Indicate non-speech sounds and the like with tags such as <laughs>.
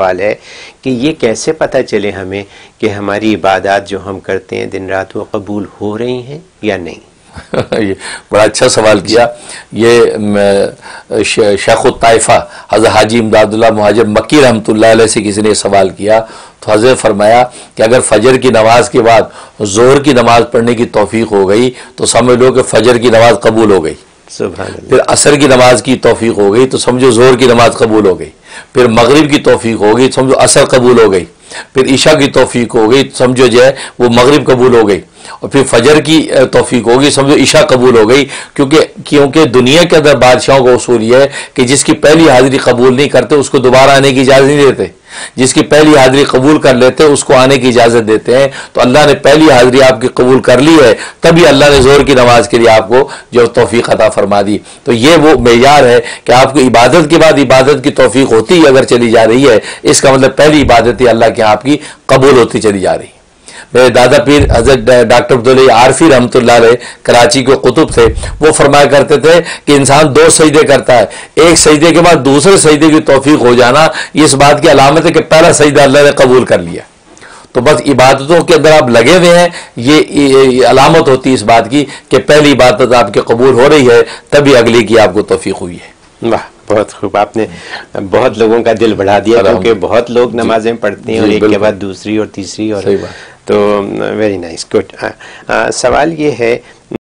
سوال ہے کہ یہ کیسے پتہ چلے ہمیں کہ ہماری عبادات جو ہم کرتے ہیں دن رات وہ قبول ہو رہی ہیں یا نہیں؟ <laughs> یہ بڑا اچھا سوال کیا۔ یہ شیخ الطائفہ حضرت حاجی امداد اللہ مہاجر مکی رحمۃ اللہ علیہ سے کسی نے سوال کیا تو حضرت فرمایا کہ اگر فجر کی نماز کے بعد زور کی نماز پڑھنے کی توفیق ہو گئی تو سمجھ لو کہ فجر کی نماز قبول ہو گئی۔ پھر عصر کی نماز کی توفیق ہو گئی تو سمجھو زور کی نماز قبول ہو گئی۔ پھر مغرب کی توفیق ہو گئی سمجھو عصر قبول ہو گئی۔ پھر عشاء کی توفیق ہو گئی سمجھو جو ہے وہ مغرب قبول ہو گئی۔ اور پھر فجر کی توفیق ہوگی سمجھو عشاء قبول ہو گئی۔ کیونکہ کیونکہ دنیا کے اندر بادشاہوں کا اصول یہ ہے کہ جس کی پہلی حاضری قبول نہیں کرتے، اس کو دوبارہ آنے کی اجازت نہیں دیتے۔ جس کی پہلی حاضری قبول کر لیتے ہیں اس کو آنے کی اجازت دیتے ہیں۔ تو اللہ نے پہلی حاضری آپ کی قبول کر لی ہے، تبھی اللہ نے زور کی نماز کے لیے آپ کو جو توفیق عطا فرما دی۔ تو یہ وہ معیار ہے کہ آپ کو عبادت کے بعد عبادت کی توفیق ہوتی ہی اگر چلی جا رہی ہے، اس کا مطلب پہلی عبادت ہی اللہ کے آپ کی قبول ہوتی چلی جا رہی ہے۔ میرے دادا پیر حضرت ڈاکٹر عبداللہ عارفی رحمۃ اللہ علیہ کراچی کے قطب تھے وہ فرمایا کرتے تھے کہ انسان دو سجدے کرتا ہے ایک سجدے کے بعد دوسرے سجدے کی توفیق ہو جانا اس بات کی علامت ہے کہ پہلا سجدہ اللہ نے قبول کر لیا۔ تو بس عبادتوں کے اندر آپ لگے ہوئے ہیں یہ علامت ہوتی ہے اس بات کی کہ پہلی عبادت آپ کے قبول ہو رہی ہے تبھی اگلی کی آپ کو توفیق ہوئی ہے۔ واہ بہت خوب۔ آپ نے بہت لوگوں کا دل بڑھا دیا کیونکہ بہت لوگ نمازیں پڑھتے ہیں اور ایک کے بعد دوسری اور تیسری اور تو ویری نائس گڈ سوال یہ ہے